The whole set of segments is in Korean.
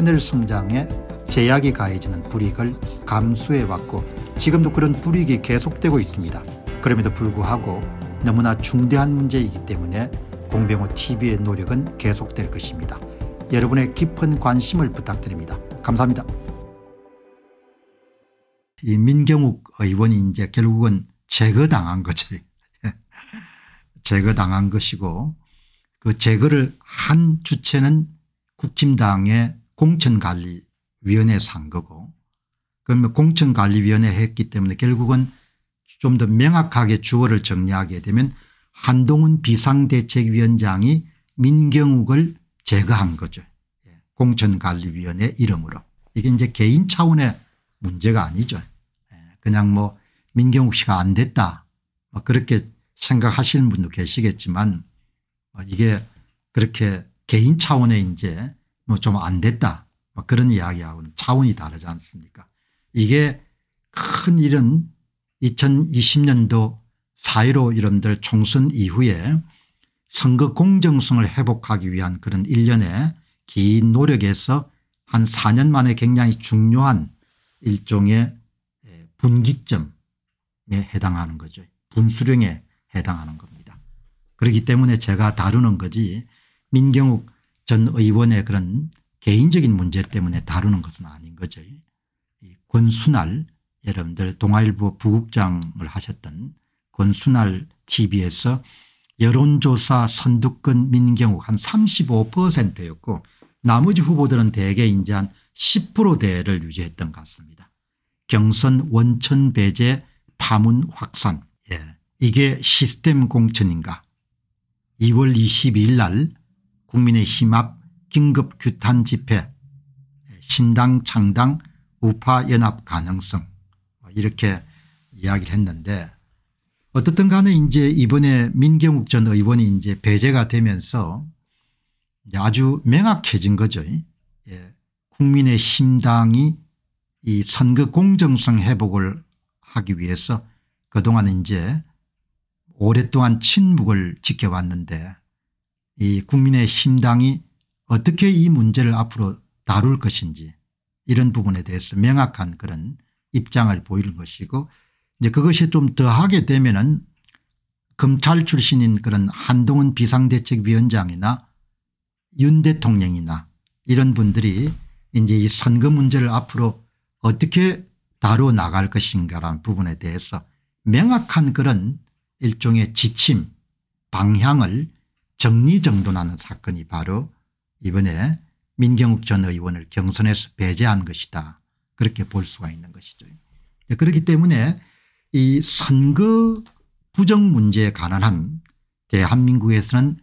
채널 성장에 제약이 가해지는 불이익을 감수해왔고 지금도 그런 불이익이 계속되고 있습니다. 그럼에도 불구하고 너무나 중대한 문제이기 때문에 공병호TV의 노력은 계속될 것입니다. 여러분의 깊은 관심을 부탁드립니다. 감사합니다. 이 민경욱 의원이 이제 결국은 제거당한 거죠. 제거당한 것이고 그 제거를 한 주체는 국힘당의 공천관리위원회 산 거고 그러면 공천관리위원회 했기 때문에 결국은 좀 더 명확하게 주어를 정리하게 되면 한동훈 비상대책위원장이 민경욱을 제거한 거죠. 예, 공천관리위원회 이름으로. 이게 이제 개인 차원의 문제가 아니죠. 예, 그냥 뭐 민경욱 씨가 안 됐다 뭐 그렇게 생각하시는 분도 계시겠지만 뭐 이게 그렇게 개인 차원의 이제 뭐 좀 안 됐다 뭐 그런 이야기하고는 차원이 다르지 않습니까 이게 큰 일은 2020년도 4.15 이름들 총선 이후에 선거 공정성을 회복하기 위한 그런 일련의 긴 노력에서 한 4년 만에 굉장히 중요한 일종의 분기점에 해당하는 거죠. 분수령에 해당하는 겁니다. 그렇기 때문에 제가 다루는 거지 민경욱 전 의원의 그런 개인적인 문제 때문에 다루는 것은 아닌 거죠. 권순날 여러분들 동아일보 부국장을 하셨던 권순날 tv에서 여론조사 선두권 민경욱 한 35%였고 나머지 후보들은 대개 이제 한 10%대를 유지했던 것 같습니다. 경선 원천 배제 파문 확산 예. 이게 시스템 공천인가 2월 22일 날 국민의힘 앞 긴급 규탄 집회 신당 창당 우파 연합 가능성 뭐 이렇게 이야기를 했는데 어떻든 간에 이제 이번에 민경욱 전 의원이 이제 배제가 되면서 아주 명확해진 거죠. 예. 국민의 힘당이 이 선거 공정성 회복을 하기 위해서 그동안 이제 오랫동안 침묵을 지켜왔는데 이 국민의힘당이 어떻게 이 문제를 앞으로 다룰 것인지 이런 부분에 대해서 명확한 그런 입장을 보이는 것이고 이제 그것이 좀 더하게 되면은 검찰 출신인 그런 한동훈 비상대책위원장이나 윤 대통령이나 이런 분들이 이제 이 선거 문제를 앞으로 어떻게 다루어 나갈 것인가라는 부분에 대해서 명확한 그런 일종의 지침 방향을 정리정돈하는 사건이 바로 이번에 민경욱 전 의원을 경선에서 배제한 것이다. 그렇게 볼 수가 있는 것이죠. 그렇기 때문에 이 선거 부정 문제에 관한 대한민국에서는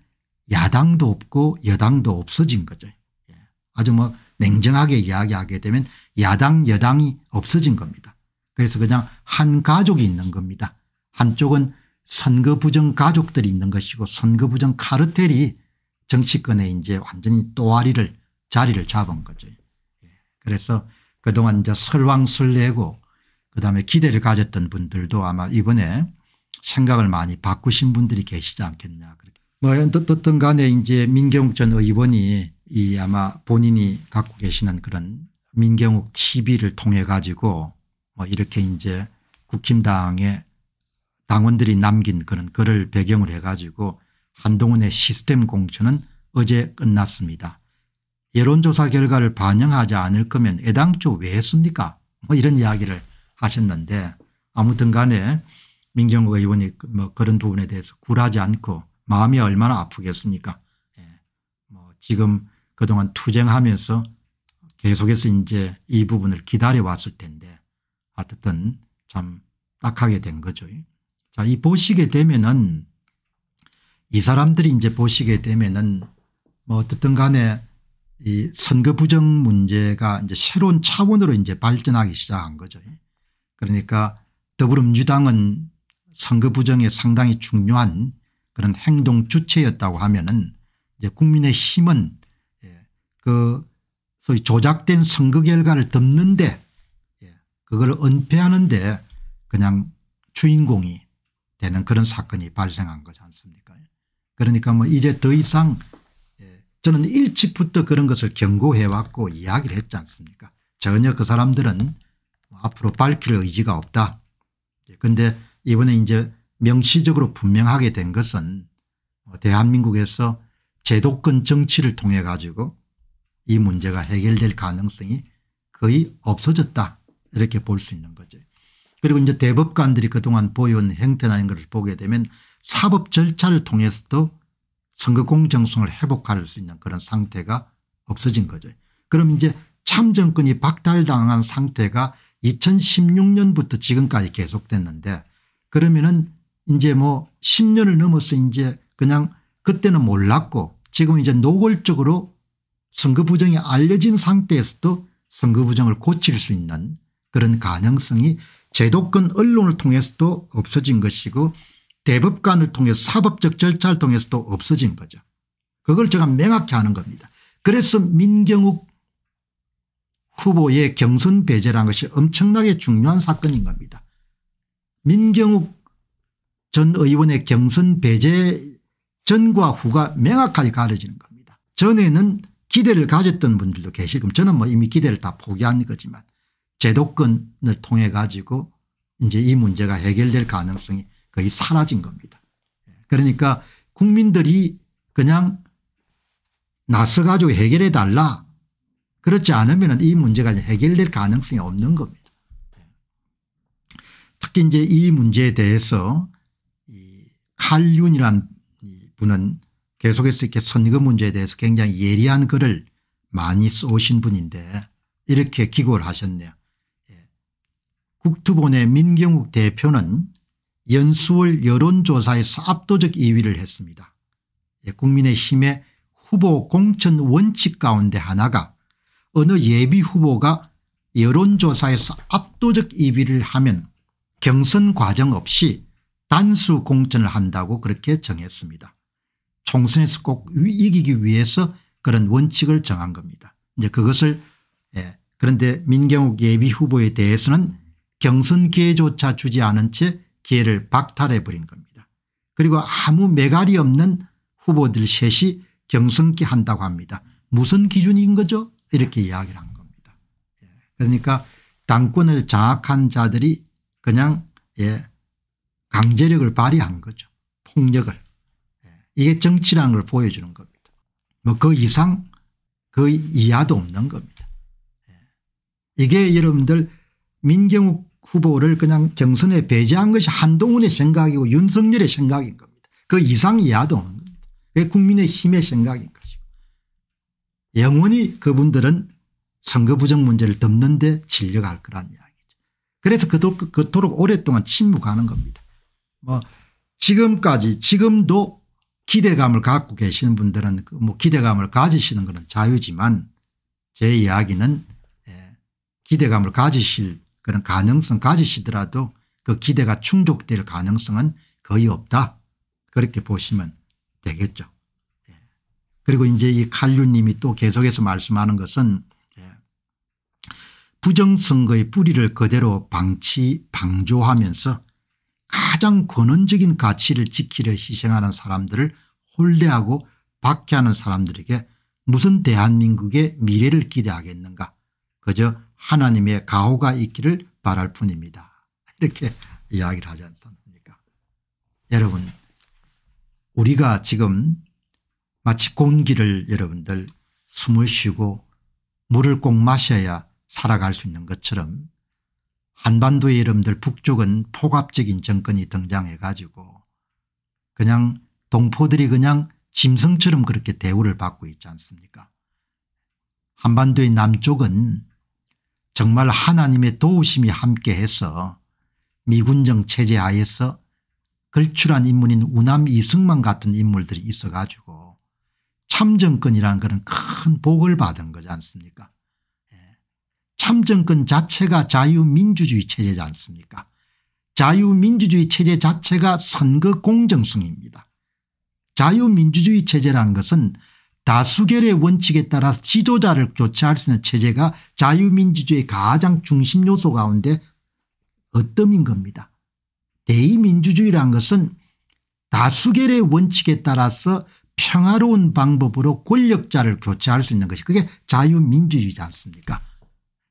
야당도 없고 여당도 없어진 거죠. 예. 아주 뭐 냉정하게 이야기하게 되면 야당 여당이 없어진 겁니다. 그래서 그냥 한 가족이 있는 겁니다. 한쪽은 선거 부정 가족들이 있는 것이고 선거 부정 카르텔이 정치권에 이제 완전히 또아리를 자리를 잡은 거죠. 예. 그래서 그동안 이제 설왕설래고 그다음에 기대를 가졌던 분들도 아마 이번에 생각을 많이 바꾸신 분들이 계시지 않겠냐. 뭐 어떻든 간에 이제 민경욱 전 의원이 이 아마 본인이 갖고 계시는 그런 민경욱 TV를 통해 가지고 뭐 이렇게 이제 국힘당의 당원들이 남긴 그런 글을 배경을 해 가지고 한동훈의 시스템 공천은 어제 끝났습니다. 여론조사 결과를 반영하지 않을 거면 애당초 왜 했습니까 뭐 이런 이야기를 하셨는데 아무튼 간에 민경욱 의원이 뭐 그런 부분에 대해서 굴하지 않고 마음이 얼마나 아프겠습니까 예. 뭐 지금 그동안 투쟁하면서 계속해서 이제 이 부분을 기다려 왔을 텐데 어쨌든 참 딱하게 된 거죠. 자, 이 보시게 되면은 이 사람들이 이제 보시게 되면은 뭐 어떻든 간에 이 선거 부정 문제가 이제 새로운 차원으로 이제 발전하기 시작한 거죠. 그러니까 더불어민주당은 선거 부정에 상당히 중요한 그런 행동 주체였다고 하면은 이제 국민의 힘은 예, 그 소위 조작된 선거 결과를 덮는데 예, 그걸 은폐하는데 그냥 주인공이 되는 그런 사건이 발생한 거지 않습니까? 그러니까 뭐 이제 더 이상 예, 저는 일찍부터 그런 것을 경고해 왔고 이야기를 했지 않습니까? 전혀 그 사람들은 앞으로 밝힐 의지가 없다. 그런데 이번에 이제 명시적으로 분명하게 된 것은 뭐 대한민국에서 제도권 정치를 통해 가지고 이 문제가 해결될 가능성이 거의 없어졌다. 이렇게 볼 수 있는 거죠. 그리고 이제 대법관들이 그동안 보여온 행태나 이런 것을 보게 되면 사법 절차를 통해서도 선거 공정성을 회복할 수 있는 그런 상태가 없어진 거죠. 그럼 이제 참정권이 박탈당한 상태가 2016년부터 지금까지 계속됐는데 그러면은 이제 뭐 10년을 넘어서 이제 그냥 그때는 몰랐고 지금 이제 노골적으로 선거 부정이 알려진 상태에서도 선거 부정을 고칠 수 있는 그런 가능성이 제도권 언론을 통해서도 없어진 것이고 대법관을 통해서 사법적 절차를 통해서도 없어진 거죠. 그걸 제가 명확히 하는 겁니다. 그래서 민경욱 후보의 경선 배제라는 것이 엄청나게 중요한 사건인 겁니다. 민경욱 전 의원의 경선 배제 전과 후가 명확하게 가려지는 겁니다. 전에는 기대를 가졌던 분들도 계시고 저는 뭐 이미 기대를 다 포기한 거지만 제도권을 통해 가지고 이제 이 문제가 해결될 가능성이 거의 사라진 겁니다. 그러니까 국민들이 그냥 나서 가지고 해결해 달라 그렇지 않으면 이 문제가 해결될 가능성이 없는 겁니다. 특히 이제 이 문제에 대해서 이 칼윤이란 분은 계속해서 이렇게 선거 문제에 대해서 굉장히 예리한 글을 많이 쏘신 분인데 이렇게 기고를 하셨네요. 예. 국투본의 민경욱 대표는 연수월 여론조사에서 압도적 2위를 했습니다. 예, 국민의힘의 후보 공천 원칙 가운데 하나가 어느 예비 후보가 여론조사에서 압도적 2위를 하면 경선 과정 없이 단수 공천을 한다고 그렇게 정했습니다. 총선에서 꼭 이기기 위해서 그런 원칙을 정한 겁니다. 이제 그것을 예. 그런데 민경욱 예비 후보에 대해서는 경선 기회조차 주지 않은 채 기회를 박탈해 버린 겁니다. 그리고 아무 매갈이 없는 후보들 셋이 경선기 한다고 합니다. 무슨 기준인 거죠 이렇게 이야기를 한 겁니다. 예. 그러니까 당권을 장악한 자들이 그냥 예 강제력을 발휘한 거죠. 폭력을. 이게 정치라는 걸 보여주는 겁니다. 뭐 그 이상 그 이하도 없는 겁니다. 예. 이게 여러분들 민경욱 후보를 그냥 경선에 배제한 것이 한동훈의 생각이고 윤석열의 생각인 겁니다. 그 이상 이하도 없는 겁니다. 그게 국민의 힘의 생각인 것이고 영원히 그분들은 선거 부정 문제를 덮는 데 진력할 거란 이야기죠. 그래서 그토록, 그토록 오랫동안 침묵하는 겁니다. 뭐 지금까지 지금도 기대감을 갖고 계시는 분들은 그뭐 기대감을 가지시는 것은 자유지만 제 이야기는 예, 기대감을 가지실 그런 가능성 가지시더라도 그 기대가 충족될 가능성은 거의 없다 그렇게 보시면 되겠죠. 예. 그리고 이제 이 칼류님이 또 계속해서 말씀하는 것은 예, 부정선거의 뿌리를 그대로 방치 방조하면서 가장 근원적인 가치를 지키려 희생하는 사람들을 혼례하고 박해하는 사람들에게 무슨 대한민국의 미래를 기대하겠는가 그저 하나님의 가호가 있기를 바랄 뿐입니다. 이렇게 이야기를 하지 않습니까 여러분 우리가 지금 마치 공기를 여러분들 숨을 쉬고 물을 꼭 마셔야 살아갈 수 있는 것처럼 한반도의 여러분들 북쪽은 폭압적인 정권이 등장해 가지고 그냥 동포들이 그냥 짐승처럼 그렇게 대우를 받고 있지 않습니까 한반도의 남쪽은 정말 하나님의 도우심이 함께해서 미군정 체제 하에서 걸출한 인물인 우남 이승만 같은 인물들이 있어 가지고 참정권이라는 것은 큰 복을 받은 거지 않습니까 예. 참정권 자체가 자유민주주의 체제지 않습니까 자유민주주의 체제 자체가 선거 공정성입니다. 자유민주주의 체제라는 것은 다수결의 원칙에 따라 지도자를 교체할 수 있는 체제가 자유민주주의 가장 중심 요소 가운데 어뜸인 겁니다. 대의민주주의란 것은 다수결의 원칙에 따라서 평화로운 방법으로 권력자를 교체할 수 있는 것이 그게 자유민주주의지 않습니까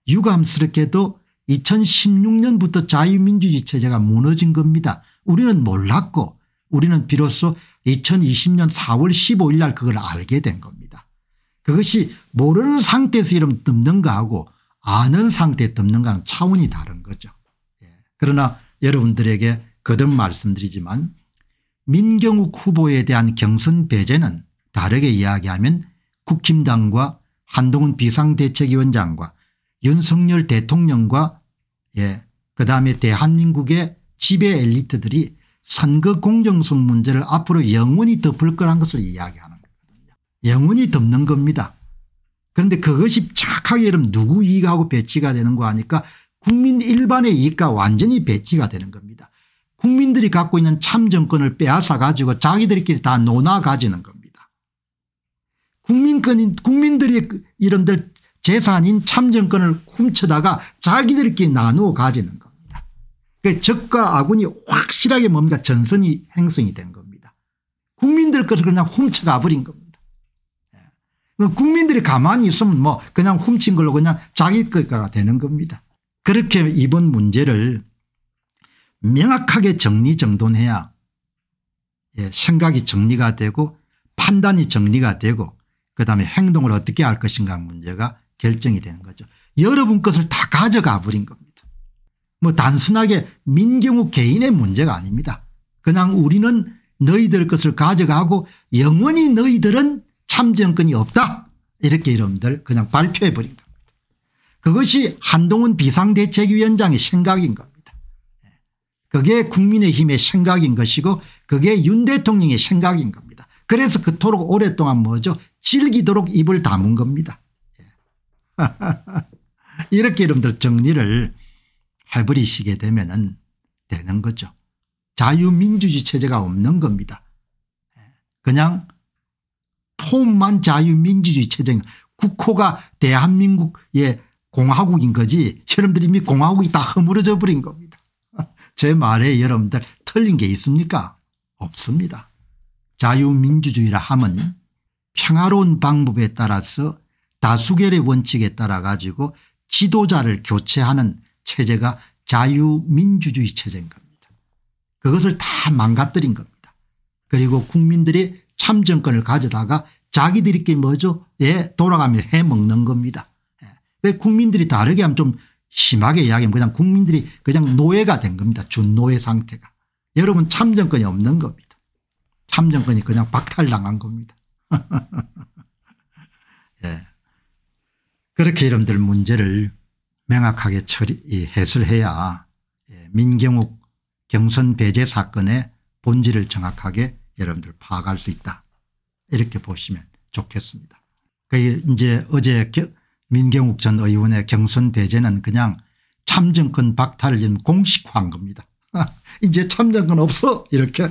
유감스럽게도 2016년부터 자유민주주의 체제가 무너진 겁니다. 우리는 몰랐고 우리는 비로소 2020년 4월 15일 날 그걸 알게 된 겁니다. 그것이 모르는 상태에서 이름 덮는 거하고 아는 상태에 덮는 거는 차원이 다른 거죠. 예. 그러나 여러분들에게 거듭 말씀드리지만 민경욱 후보에 대한 경선 배제는 다르게 이야기하면 국힘당과 한동훈 비상대책위원장과 윤석열 대통령과 예, 그다음에 대한민국의 지배 엘리트들이 선거 공정성 문제를 앞으로 영원히 덮을 거란 것을 이야기하는 거거든요. 영원히 덮는 겁니다. 그런데 그것이 착하게 여러분 누구 이익하고 배치가 되는 거 하니까 국민 일반의 이익과 완전히 배치가 되는 겁니다. 국민들이 갖고 있는 참정권을 빼앗아 가지고 자기들끼리 다 논아 가지는 겁니다. 국민권 국민들이 이름들 재산인 참정권을 훔쳐다가 자기들끼리 나누어 가지는 겁니다. 그 적과 아군이 확실하게 뭡니까 전선이 행성이 된 겁니다. 국민들 것을 그냥 훔쳐가 버린 겁니다. 예. 국민들이 가만히 있으면 뭐 그냥 훔친 걸로 그냥 자기 것가 되는 겁니다. 그렇게 이번 문제를 명확하게 정리정돈해야 예, 생각이 정리가 되고 판단이 정리가 되고 그다음에 행동을 어떻게 할 것인가 문제가 결정이 되는 거죠. 여러분 것을 다 가져가 버린 겁니다. 뭐 단순하게 민경욱 개인의 문제가 아닙니다. 그냥 우리는 너희들 것을 가져가고 영원히 너희들은 참정권이 없다 이렇게 여러분들 그냥 발표해 버린 겁니다. 그것이 한동훈 비상대책위원장의 생각인 겁니다. 그게 국민의힘의 생각인 것이고 그게 윤 대통령의 생각인 겁니다. 그래서 그토록 오랫동안 뭐죠 즐기도록 입을 다문 겁니다. 이렇게 여러분들 정리를 해버리시게 되면 되는 거죠. 자유민주주의 체제가 없는 겁니다. 그냥 폼만 자유민주주의 체제 국호가 대한민국의 공화국인 거지 여러분들 이미 공화국이 다 허물어져 버린 겁니다. 제 말에 여러분들 틀린 게 있습니까 없습니다. 자유민주주의라 하면 평화로운 방법에 따라서 다수결의 원칙에 따라 가지고 지도자를 교체하는 체제가 자유민주주의 체제인 겁니다. 그것을 다 망가뜨린 겁니다. 그리고 국민들이 참정권을 가져다가 자기들끼리 뭐죠 예 돌아가며 해먹는 겁니다. 예. 국민들이 다르게 하면 좀 심하게 이야기하면 그냥 국민들이 그냥 노예가 된 겁니다. 준노예 상태가. 여러분 참정권이 없는 겁니다. 참정권이 그냥 박탈당한 겁니다. 예. 그렇게 여러분들 문제를 명확하게 처리 해설해야 예, 민경욱 경선 배제 사건의 본질을 정확하게 여러분들 파악할 수 있다. 이렇게 보시면 좋겠습니다. 그 이제 어제 민경욱 전 의원의 경선 배제는 그냥 참정권 박탈을 지금 공식화한 겁니다. 이제 참정권 없어 이렇게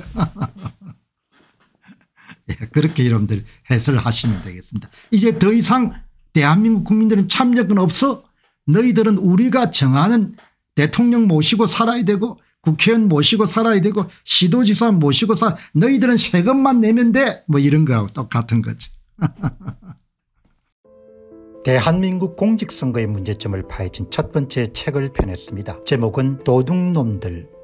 예, 그렇게 여러분들 해설을 하시면 되겠습니다. 이제 더 이상 대한민국 국민들은 참여권 없어 너희들은 우리가 정하는 대통령 모시고 살아야 되고 국회의원 모시고 살아야 되고 시도지사 모시고 살 너희들은 세금만 내면 돼 뭐 이런 거하고 똑같은 거죠. 대한민국 공직선거의 문제점을 파헤친 첫 번째 책을 펴냈습니다. 제목은 도둑놈들